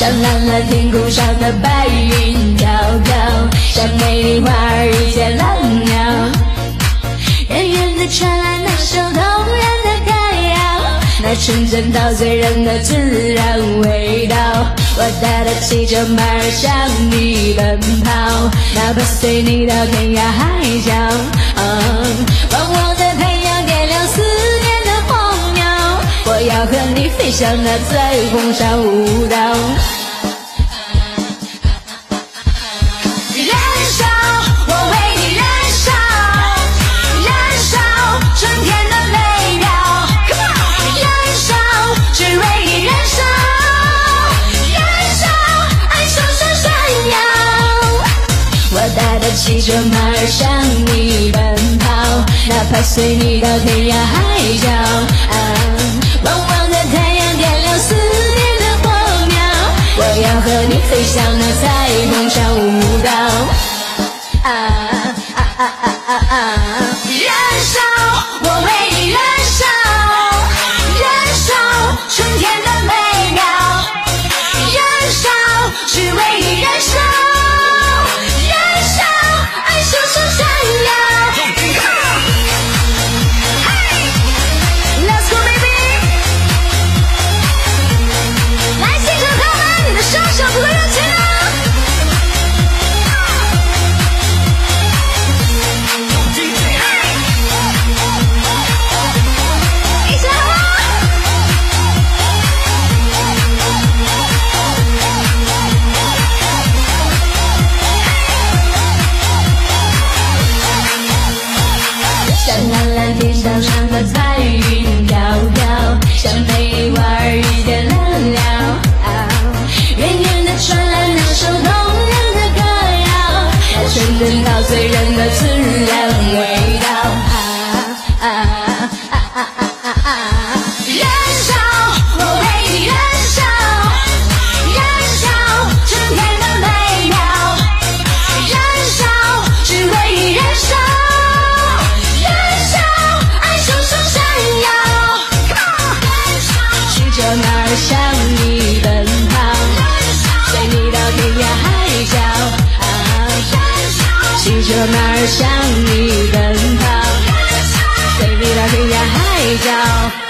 像蓝蓝天空上的白云飘飘，像美丽花儿遇见蓝鸟。远远的传来那首动人的歌谣，那纯真陶醉人的自然味道。我带着汽车马儿向你奔跑，哪怕随你到天涯海角。望望的太阳点亮思念的火苗，我要和你飞向那彩虹上舞蹈。骑着马儿向你奔跑，哪怕随你到天涯海角。望望着太阳点亮思念的火苗，我要和你飞向那彩虹上舞蹈。啊啊啊啊啊啊！燃烧，我为你燃烧，燃烧春天的美妙，燃烧只为你醉人的自然味道，啊啊啊啊啊啊啊！燃烧，我为你燃烧，燃烧，春天的美妙，燃烧，只为你燃烧，燃烧，爱熊熊闪耀，燃烧，炙热而香。汽车马儿向你奔跑，随你到天涯海角。